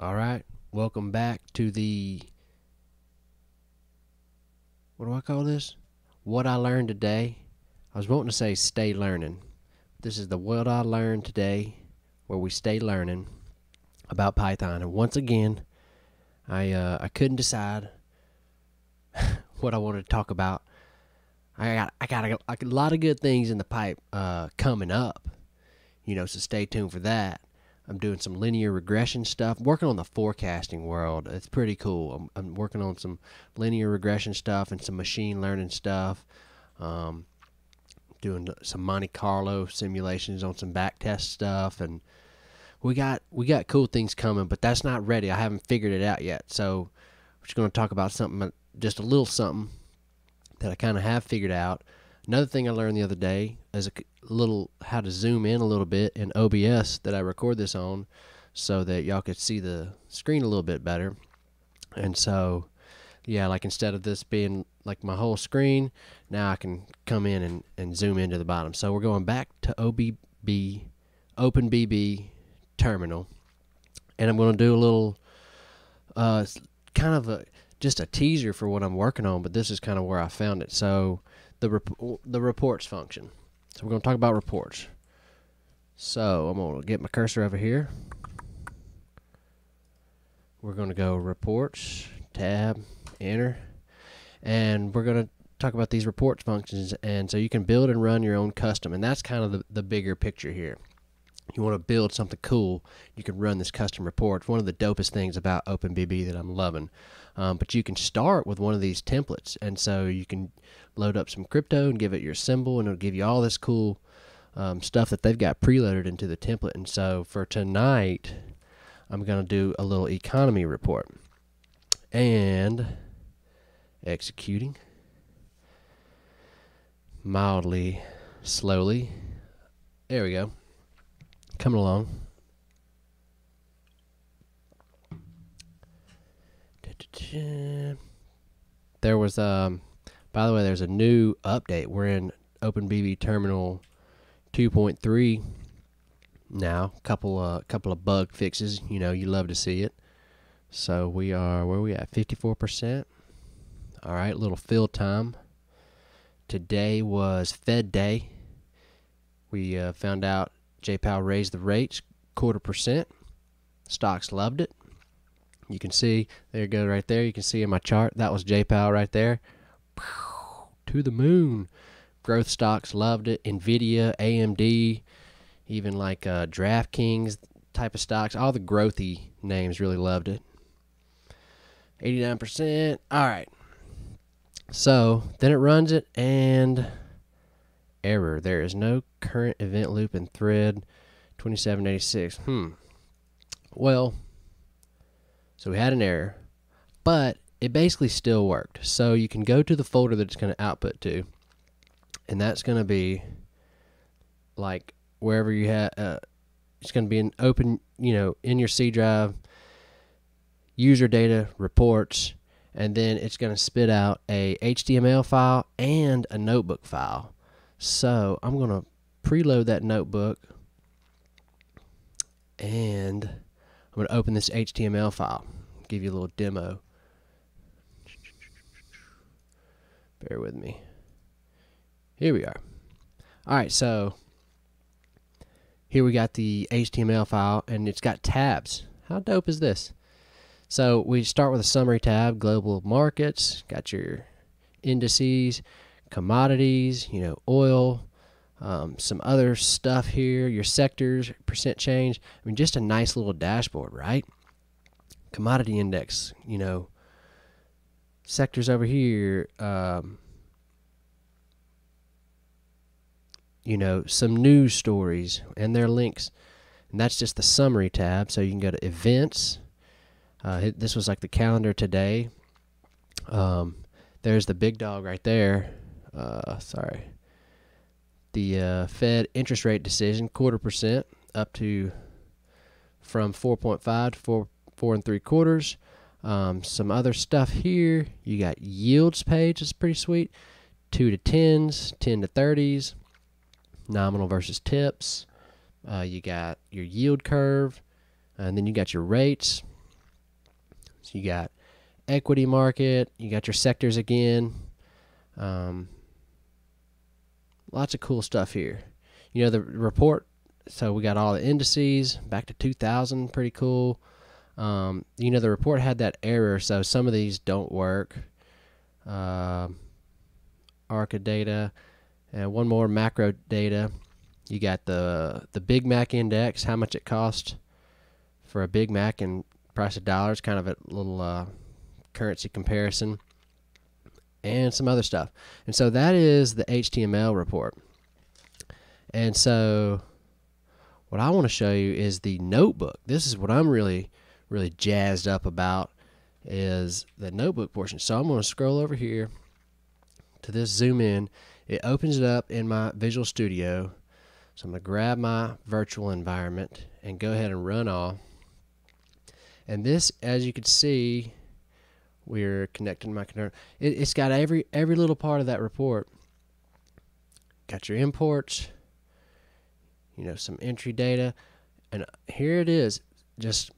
All right. Welcome back to the. What do I call this? What I learned today. I was wanting to say stay learning. This is the What I Learned Today, where we stay learning about Python. And once again, I uh, I couldn't decide what I wanted to talk about. I got I got a, a lot of good things in the pipe uh, coming up, you know. So stay tuned for that. I'm doing some linear regression stuff, working on the forecasting world. It's pretty cool. I'm, I'm working on some linear regression stuff and some machine learning stuff. Um, doing some Monte Carlo simulations on some backtest stuff, and we got we got cool things coming. But that's not ready. I haven't figured it out yet. So we're just going to talk about something, just a little something that I kind of have figured out. Another thing I learned the other day is a little how to zoom in a little bit in OBS that I record this on so that y'all could see the screen a little bit better. And so, yeah, like instead of this being like my whole screen, now I can come in and, and zoom into the bottom. So we're going back to OBB, OpenBB terminal. And I'm going to do a little, uh, kind of a, just a teaser for what I'm working on, but this is kind of where I found it. So, the rep- the reports function. So we're going to talk about reports. So I'm going to get my cursor over here. We're going to go reports, tab, enter, and we're going to talk about these reports functions. And so you can build and run your own custom, and that's kind of the, the bigger picture here. You want to build something cool, you can run this custom report. It's one of the dopest things about OpenBB that I'm loving. Um, but you can start with one of these templates, and so you can load up some crypto and give it your symbol, and it'll give you all this cool um, stuff that they've got preloaded into the template. And so for tonight, I'm going to do a little economy report and executing mildly slowly. There we go. Coming along. There was um by the way there's a new update. We're in OpenBB terminal 2.3 now. Couple uh couple of bug fixes, you know, you love to see it. So we are where are we at 54%. All right, little fill time. Today was Fed day. We uh, found out J raised the rates quarter percent. Stocks loved it. You can see there you go right there. You can see in my chart that was J Powell right there. To the moon. Growth stocks loved it. Nvidia, AMD, even like uh, DraftKings type of stocks. All the growthy names really loved it. 89%. All right. So then it runs it and error. There is no current event loop in thread 2786. Hmm. Well, so we had an error, but it basically still worked. So you can go to the folder that it's going to output to, and that's going to be like wherever you have. Uh, it's going to be an open, you know, in your C drive, user data reports, and then it's going to spit out a HTML file and a notebook file. So I'm going to preload that notebook and I'm going to open this HTML file, give you a little demo. Bear with me. Here we are. All right, so here we got the HTML file and it's got tabs. How dope is this? So we start with a summary tab, global markets, got your indices, commodities, you know, oil, um, some other stuff here, your sectors, percent change. I mean, just a nice little dashboard, right? Commodity index, you know, sectors over here, um, you know, some news stories and their links. And that's just the summary tab. So you can go to events. Uh, this was like the calendar today. Um, there's the big dog right there. Uh, sorry the uh, Fed interest rate decision, quarter percent up to from 4.5 to 4, four and three quarters. Um, some other stuff here. You got yields page. It's pretty sweet. Two to tens, ten to thirties, nominal versus tips. Uh, you got your yield curve, and then you got your rates. So you got equity market, you got your sectors again. Um, lots of cool stuff here. You know, the report, so we got all the indices back to 2000, pretty cool. Um, you know, the report had that error, so some of these don't work. Uh, ARCA data, and one more macro data. You got the the Big Mac index, how much it cost for a Big Mac and price of dollars, kind of a little uh, currency comparison, and some other stuff. And so that is the HTML report. And so what I want to show you is the notebook. This is what I'm really really jazzed up about is the notebook portion. So I'm going to scroll over here to this zoom in. It opens it up in my Visual Studio. So I'm going to grab my virtual environment and go ahead and run off. And this, as you can see, we're connecting my controller. It, has got every every little part of that report. Got your imports, you know, some entry data, and here it is, just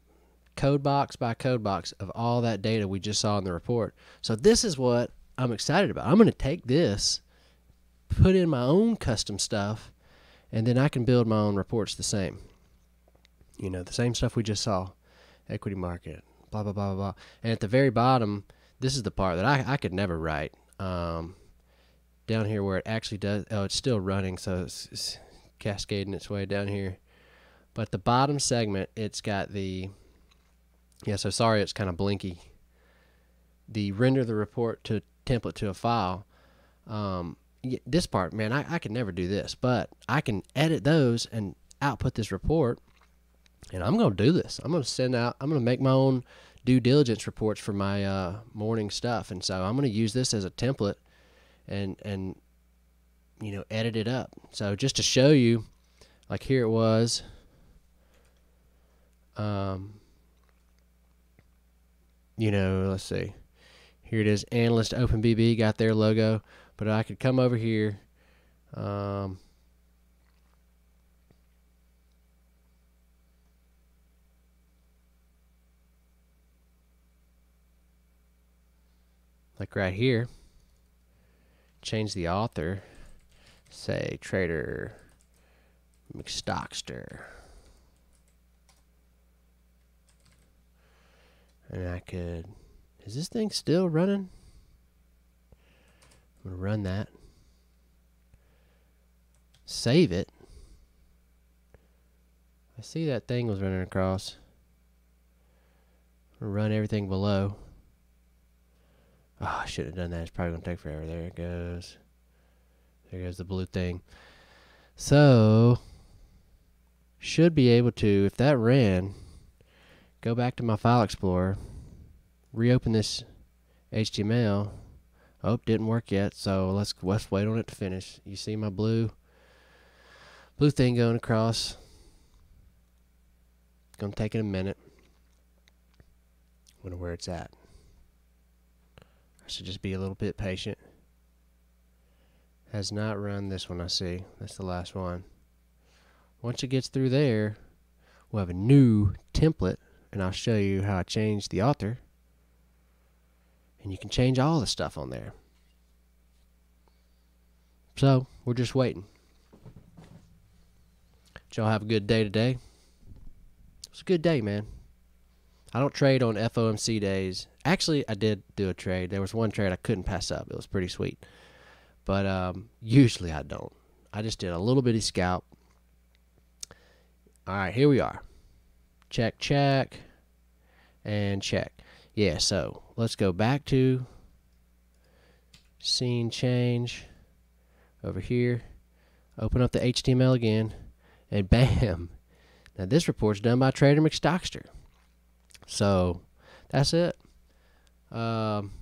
code box by code box of all that data we just saw in the report. So this is what I'm excited about. I'm going to take this, put in my own custom stuff, and then I can build my own reports the same. You know, the same stuff we just saw. Equity market, blah, blah, blah, blah. And at the very bottom, this is the part that I, I could never write. Um, down here where it actually does, oh, it's still running, so it's, it's cascading its way down here. But the bottom segment, it's got the yeah, so sorry it's kind of blinky. The render the report to template to a file. Um, this part, man, I, I can never do this, but I can edit those and output this report. And I'm going to do this. I'm going to send out, I'm going to make my own due diligence reports for my uh, morning stuff. And so I'm going to use this as a template and, and, you know, edit it up. So just to show you, like here it was. Um, you know, let's see. Here it is, Analyst OpenBB got their logo, but I could come over here. Um, like right here, change the author, say Trader McStockster. And I could, is this thing still running? I'm going to run that. Save it. I see that thing was running across. run everything below. Oh, I should have done that. It's probably going to take forever. There it goes. There goes the blue thing. So, should be able to, if that ran, go back to my file explorer, reopen this HTML. Oh, didn't work yet, so let's let's wait on it to finish. You see my blue blue thing going across. It's gonna take it a minute. Wonder where it's at. I should just be a little bit patient. Has not run this one I see. That's the last one. Once it gets through there, we'll have a new template and I'll show you how I change the author. And you can change all the stuff on there. So, we're just waiting. Y'all have a good day today? It's a good day, man. I don't trade on FOMC days. Actually, I did do a trade. There was one trade I couldn't pass up. It was pretty sweet. But um, usually I don't. I just did a little bitty scalp. All right, here we are check, check, and check. Yeah, so let's go back to scene change over here. Open up the HTML again, and bam. Now this report's done by Trader McStockster. So that's it. Um,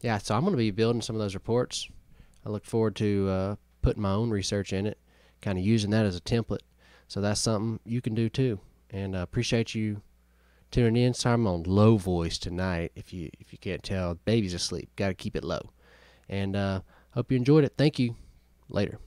yeah, so I'm going to be building some of those reports. I look forward to uh, putting my own research in it, kind of using that as a template so that's something you can do too. And uh, appreciate you tuning in. Sorry, I'm on low voice tonight. If you if you can't tell, baby's asleep. Got to keep it low. And uh, hope you enjoyed it. Thank you. Later.